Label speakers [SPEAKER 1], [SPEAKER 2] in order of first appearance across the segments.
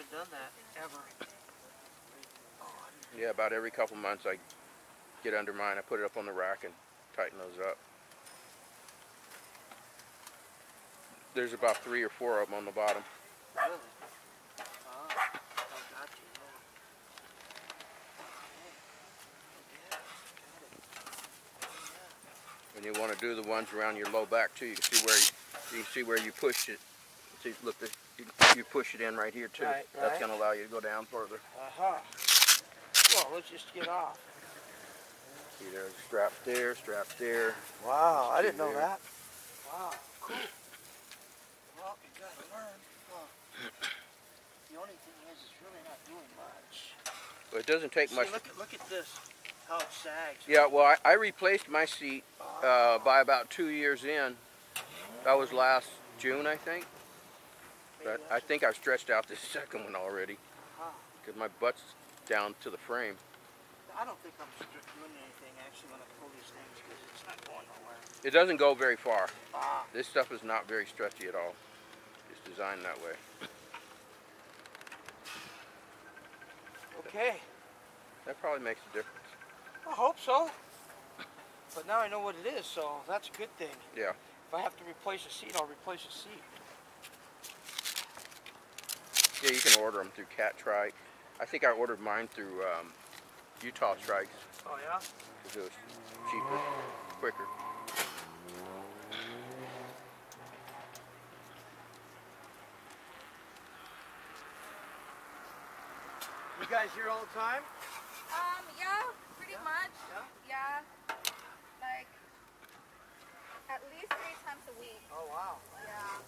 [SPEAKER 1] haven't done that ever.
[SPEAKER 2] Yeah, about every couple months I get under mine. I put it up on the rack and tighten those up. There's about three or four of them on the bottom.
[SPEAKER 1] Really? Oh, got you. Yeah.
[SPEAKER 2] And you want to do the ones around your low back too. You can see where you, you can see where you pushed it. See, look, the, you, you push it in right here too.
[SPEAKER 1] Right,
[SPEAKER 2] That's going to allow you to go down further.
[SPEAKER 1] Uh-huh. Well, let's just get off.
[SPEAKER 2] See, there's strap there, strap there.
[SPEAKER 1] Wow, I didn't know
[SPEAKER 2] There.
[SPEAKER 1] that. Wow, cool. Well, you gotta learn. Well, the only thing is, it's really not doing much.
[SPEAKER 2] But it doesn't take
[SPEAKER 1] See,
[SPEAKER 2] much.
[SPEAKER 1] look at look at this, how it sags.
[SPEAKER 2] Yeah, well, I, I replaced my seat uh, by about two years in. That was last June, I think. But I think I've stretched out this second one already because my butt's down to the frame.
[SPEAKER 1] I don't think I'm doing anything actually when I pull these things because it's not going nowhere.
[SPEAKER 2] It doesn't go very far.
[SPEAKER 1] Ah,
[SPEAKER 2] This stuff is not very stretchy at all. It's designed that way.
[SPEAKER 1] okay.
[SPEAKER 2] That probably makes a difference.
[SPEAKER 1] I hope so. But now I know what it is, so that's a good thing.
[SPEAKER 2] Yeah.
[SPEAKER 1] If I have to replace a seat, I'll replace a seat.
[SPEAKER 2] Yeah, you can order them through Catrike. I think I ordered mine through um, Utah Trikes
[SPEAKER 1] Oh yeah?
[SPEAKER 2] because it was cheaper, quicker.
[SPEAKER 1] You guys here all the time?
[SPEAKER 3] Um, yeah, pretty
[SPEAKER 1] Yeah?
[SPEAKER 3] much.
[SPEAKER 1] Yeah?
[SPEAKER 3] Yeah. Like, at least three times a week.
[SPEAKER 1] Oh wow.
[SPEAKER 3] Yeah.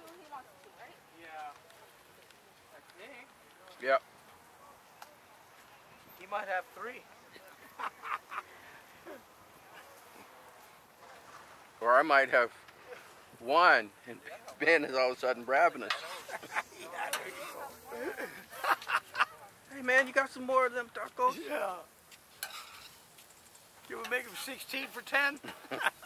[SPEAKER 3] You want he wants to, right?
[SPEAKER 1] Yeah. I think.
[SPEAKER 2] Yep.
[SPEAKER 1] He might have three.
[SPEAKER 2] Or I might have one and Ben is all of a sudden brabbing us. hey man, you got some more of them tacos?
[SPEAKER 1] Yeah. Can we make them 16 for 10?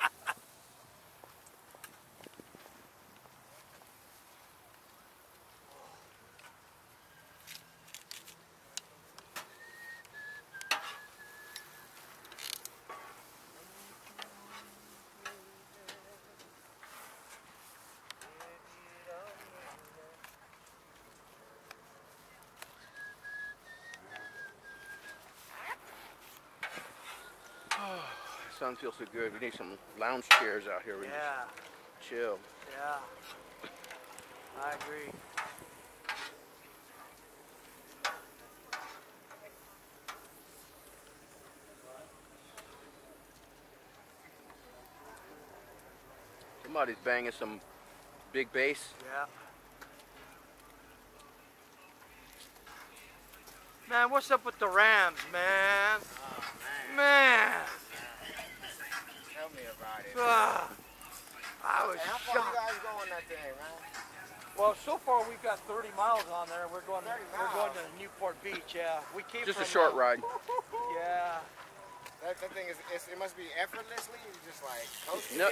[SPEAKER 2] Sun feels so good. We need some lounge chairs out here. We
[SPEAKER 1] Yeah,
[SPEAKER 2] chill.
[SPEAKER 1] yeah. I agree.
[SPEAKER 2] Somebody's banging some big bass.
[SPEAKER 1] Yeah. Man, what's up with the Rams, man? Oh, man.
[SPEAKER 4] Tell me about it.
[SPEAKER 1] Ah, I was
[SPEAKER 4] Hey, how far you guys going that day, man?
[SPEAKER 1] Well, so far we've got 30 miles on there. We're going.
[SPEAKER 4] 30
[SPEAKER 1] We're going to Newport Beach. Yeah, we came
[SPEAKER 2] Just a short
[SPEAKER 1] uh,
[SPEAKER 2] ride.
[SPEAKER 1] Yeah.
[SPEAKER 4] That, that thing is. it must be effortlessly, just like coasting.
[SPEAKER 2] No,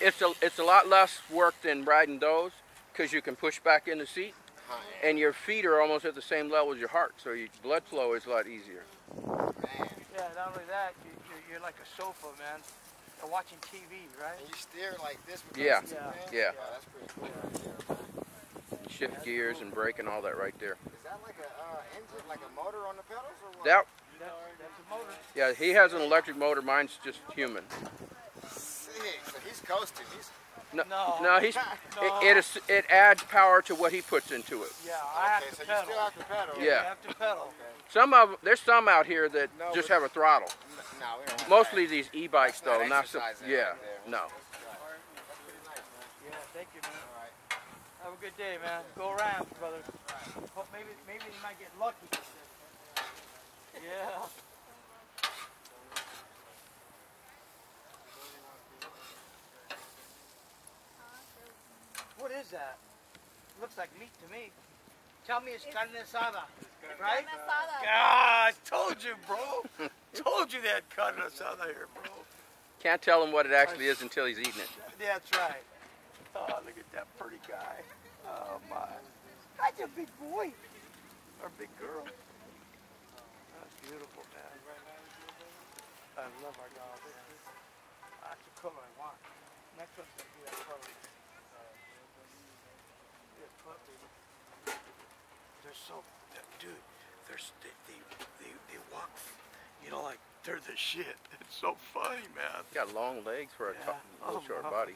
[SPEAKER 2] it's a it's a lot less work than riding those because you can push back in the seat
[SPEAKER 4] Huh,
[SPEAKER 2] and your feet are almost at the same level as your heart, so your blood flow is a lot easier.
[SPEAKER 4] man.
[SPEAKER 1] Yeah. Not only that, you, you're, you're like a sofa, man. You're watching TV, right?
[SPEAKER 4] And you steer like this with
[SPEAKER 2] Yeah,
[SPEAKER 4] those two,
[SPEAKER 1] yeah,
[SPEAKER 2] yeah.
[SPEAKER 4] Oh, that's pretty cool right there, man.
[SPEAKER 2] You shift gears and brake and all that right there.
[SPEAKER 4] Is that like a uh, engine, like a motor on the pedals or what?
[SPEAKER 2] That
[SPEAKER 1] That's, that's a motor.
[SPEAKER 2] yeah, he has an electric motor. Mine's just human.
[SPEAKER 4] Sick. So he's coasting. He's
[SPEAKER 2] No,
[SPEAKER 1] No.
[SPEAKER 2] no, he's
[SPEAKER 1] No.
[SPEAKER 2] it, it is it adds power to what he puts into it.
[SPEAKER 1] Yeah, I have
[SPEAKER 4] okay.
[SPEAKER 1] to
[SPEAKER 4] So you
[SPEAKER 1] pedal.
[SPEAKER 4] still have to pedal.
[SPEAKER 2] Yeah.
[SPEAKER 1] You have to pedal. Okay.
[SPEAKER 2] Some of there's some out here that
[SPEAKER 4] No,
[SPEAKER 2] just have a throttle.
[SPEAKER 4] N- No, we don't
[SPEAKER 2] Mostly
[SPEAKER 4] that.
[SPEAKER 2] these e-bikes
[SPEAKER 4] That's not
[SPEAKER 2] though, not so, yeah,
[SPEAKER 4] right
[SPEAKER 2] no.
[SPEAKER 4] That's pretty nice, man.
[SPEAKER 1] Yeah, thank you, man.
[SPEAKER 4] All right.
[SPEAKER 1] Have a good day, man. Go Rams, brother. Hope maybe maybe you might get lucky. Is that? Looks like meat to me. Tell me it's
[SPEAKER 3] It's-
[SPEAKER 1] carne asada, right?
[SPEAKER 3] Carne asada.
[SPEAKER 1] Ah, I told you, bro. told you that carne asada here, bro.
[SPEAKER 2] Can't tell him what it actually is until he's eating it.
[SPEAKER 1] That's right. Oh, look at that pretty guy. Oh my. That's a big boy. Or big girl. That's beautiful, man. I love our dog. That's the color I want. Next one's gonna be that color. Yeah, puppy. They're so, dude. They're s- they they they, they walk. You know, like they're the shit. It's so funny, man.
[SPEAKER 2] Got long legs for a
[SPEAKER 1] Yeah.
[SPEAKER 2] top, oh, little
[SPEAKER 1] Oh,
[SPEAKER 2] short
[SPEAKER 1] my.
[SPEAKER 2] body.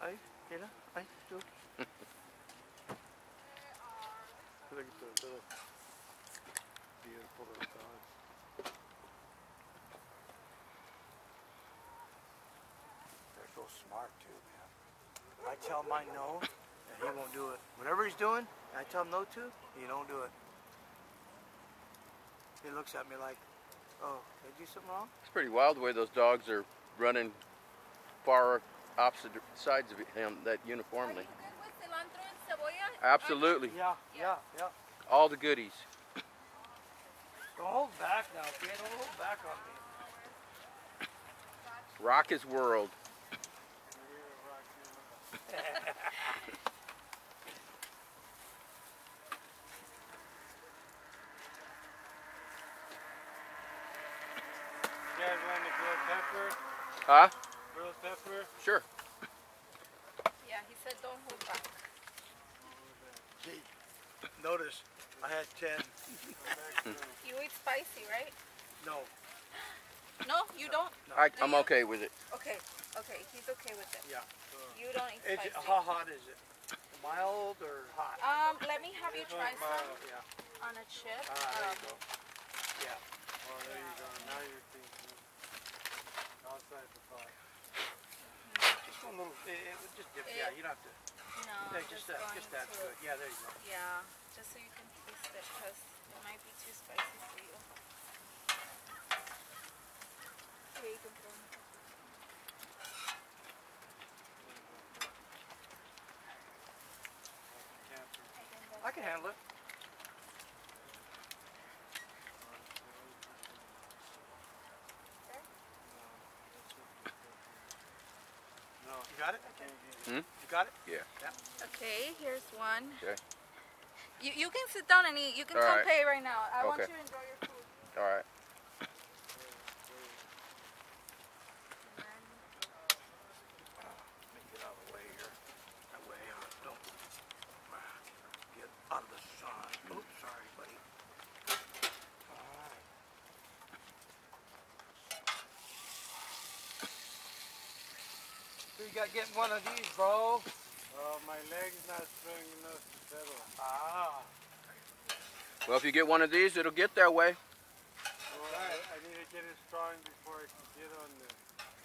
[SPEAKER 1] I, you know, I do. Look at those little beautiful little dogs. They're so smart too, man. I tell mine no, and he won't do it. Whatever he's doing, I tell him no to, he don't do it. He looks at me like, oh, did I do something wrong?
[SPEAKER 2] It's pretty wild the way those dogs are running far opposite sides of him that uniformly.
[SPEAKER 3] you good with cilantro and cebolla?
[SPEAKER 2] Absolutely.
[SPEAKER 1] Yeah, yeah, yeah.
[SPEAKER 2] All the goodies.
[SPEAKER 1] Don't hold back now, okay? Don't hold back on me.
[SPEAKER 2] Rock his world.
[SPEAKER 4] You guys want the grilled pepper?
[SPEAKER 2] Huh?
[SPEAKER 4] Grilled pepper?
[SPEAKER 2] Sure.
[SPEAKER 3] Yeah, he said don't hold back.
[SPEAKER 1] See, notice I had 10.
[SPEAKER 3] You eat spicy, right?
[SPEAKER 1] No,
[SPEAKER 3] No, you don't?
[SPEAKER 2] I, I'm
[SPEAKER 3] you?
[SPEAKER 2] okay with it.
[SPEAKER 3] Okay, okay, he's okay with it.
[SPEAKER 1] Yeah.
[SPEAKER 3] You don't eat spicy.
[SPEAKER 1] it, how hot is it? Mild or hot?
[SPEAKER 3] Um, let me have you try
[SPEAKER 4] one's
[SPEAKER 3] some
[SPEAKER 4] mild.
[SPEAKER 1] Yeah.
[SPEAKER 3] on a chip.
[SPEAKER 1] Ah, there
[SPEAKER 3] Um,
[SPEAKER 1] you go. Yeah.
[SPEAKER 4] Oh, there you go. Now you're thinking. Outside the box.
[SPEAKER 1] Just a little, it, it would just dip. Yeah,
[SPEAKER 3] It-
[SPEAKER 1] you don't have to.
[SPEAKER 3] no, I'm
[SPEAKER 1] just that, just that's good. Yeah, there you go.
[SPEAKER 3] Yeah, just so you can taste it because it might be too spicy for you. Here, you can throw it.
[SPEAKER 4] Cancer.
[SPEAKER 1] I can handle it.
[SPEAKER 4] No.
[SPEAKER 1] You got it?
[SPEAKER 2] Hmm?
[SPEAKER 1] You got it? Yeah.
[SPEAKER 3] Okay, here's one.
[SPEAKER 2] Okay.
[SPEAKER 3] You, you can sit down and eat. You can
[SPEAKER 2] All
[SPEAKER 3] tell
[SPEAKER 2] right.
[SPEAKER 3] pay right now. I want
[SPEAKER 2] Okay.
[SPEAKER 3] you to enjoy your food.
[SPEAKER 2] All right.
[SPEAKER 1] Let me get out of the way here. That way, uh, don't get out of the sun. Oops, sorry, buddy. Alright. So you gotta get one of these, bro.
[SPEAKER 4] Oh, my leg's not strong enough to pedal.
[SPEAKER 1] Ah.
[SPEAKER 2] Well, if you get one of these, it'll get that way.
[SPEAKER 4] Well, I, I need to get it strong before I can get on the.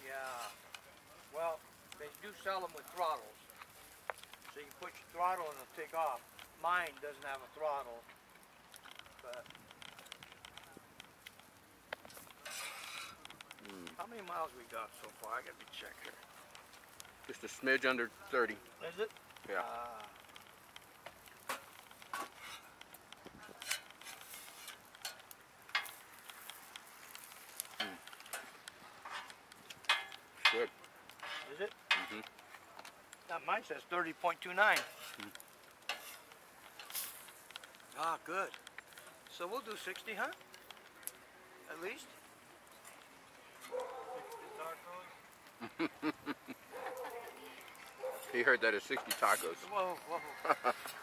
[SPEAKER 1] Yeah. Well, they do sell them with throttles. So you can put your throttle and it'll take off. Mine doesn't have a throttle. But.
[SPEAKER 2] Hmm.
[SPEAKER 1] How many miles we got so far? I gotta be check here.
[SPEAKER 2] Just a smidge under 30.
[SPEAKER 1] Is it?
[SPEAKER 2] Yeah.
[SPEAKER 1] Ah.
[SPEAKER 2] Good.
[SPEAKER 1] Is it?
[SPEAKER 2] Mhm.
[SPEAKER 1] Now mine says 30.29.
[SPEAKER 2] Hmm.
[SPEAKER 1] Ah, good. So we'll do 60, huh? At least?
[SPEAKER 2] He heard that as 60 tacos.
[SPEAKER 1] Whoa, whoa.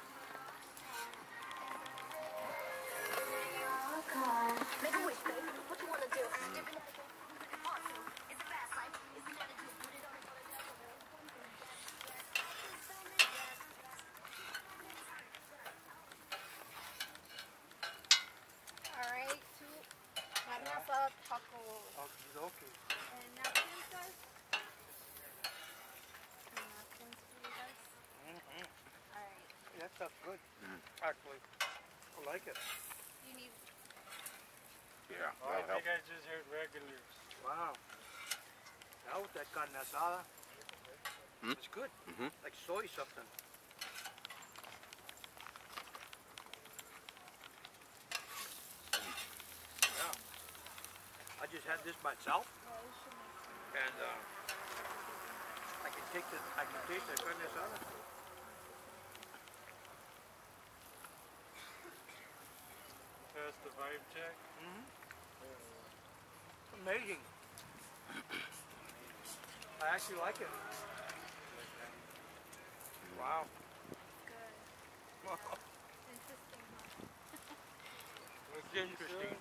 [SPEAKER 1] that's good,
[SPEAKER 2] mm.
[SPEAKER 1] actually. I like it.
[SPEAKER 3] You need...
[SPEAKER 2] Yeah,
[SPEAKER 4] oh, I
[SPEAKER 2] help.
[SPEAKER 4] think I just heard regulars.
[SPEAKER 1] Wow. Now with that carne asada,
[SPEAKER 2] mm.
[SPEAKER 1] it's good.
[SPEAKER 2] Mm -hmm.
[SPEAKER 1] Like soy something. Yeah. I just had this myself. And uh, I can take the I can taste the carne asada. It.
[SPEAKER 5] Pass the vibe check. Mm-hmm. Yeah.
[SPEAKER 1] Amazing. I actually like it. Wow.
[SPEAKER 3] good. Interesting, huh?
[SPEAKER 1] It's interesting.